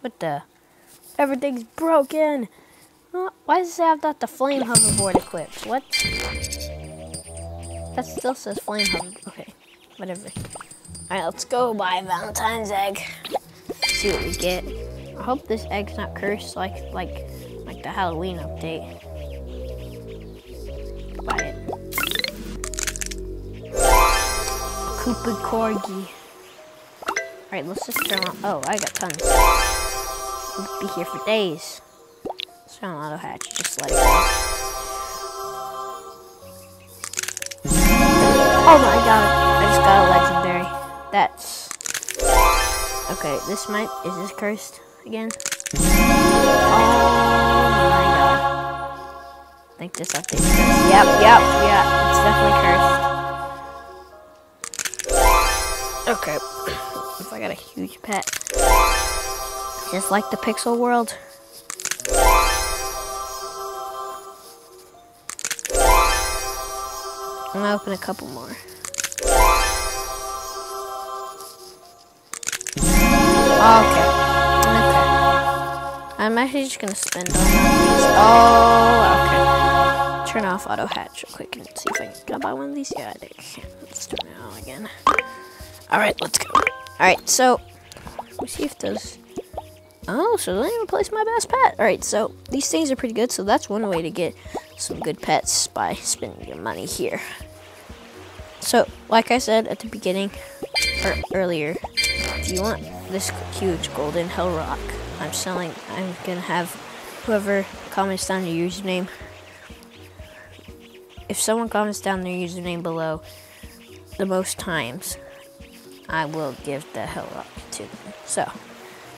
What the? Everything's broken. Why does it have that the flame hoverboard equipped? What? That still says flame hover. Okay, whatever. All right, let's go buy Valentine's egg. See what we get. I hope this egg's not cursed like like like the Halloween update. Buy it. Koopa Corgi. Alright, let's just turn on. Oh, I got tons. We'll be here for days. Turn on auto hatch. Just like. Oh my god. I just got a legendary. That's. Okay, this might. Is this cursed again? Oh my god. I think this cursed. Yep, yep, yeah. It's definitely cursed. Okay. if I got a huge pet. Just like the Pixel World. I'm gonna open a couple more. Okay. Okay. I'm actually just gonna spend all these. Oh, okay. Turn off auto hatch real quick and see if I can, can I buy one of these. Yeah, I did. Let's turn it on again. All right, let's go. All right, so let me see if those. Oh, so they didn't replace my best pet. All right, so these things are pretty good. So that's one way to get some good pets by spending your money here. So, like I said at the beginning or earlier, if you want this huge golden hell rock, I'm selling. I'm gonna have whoever comments down their username. If someone comments down their username below the most times, I will give the hell rock to them. So.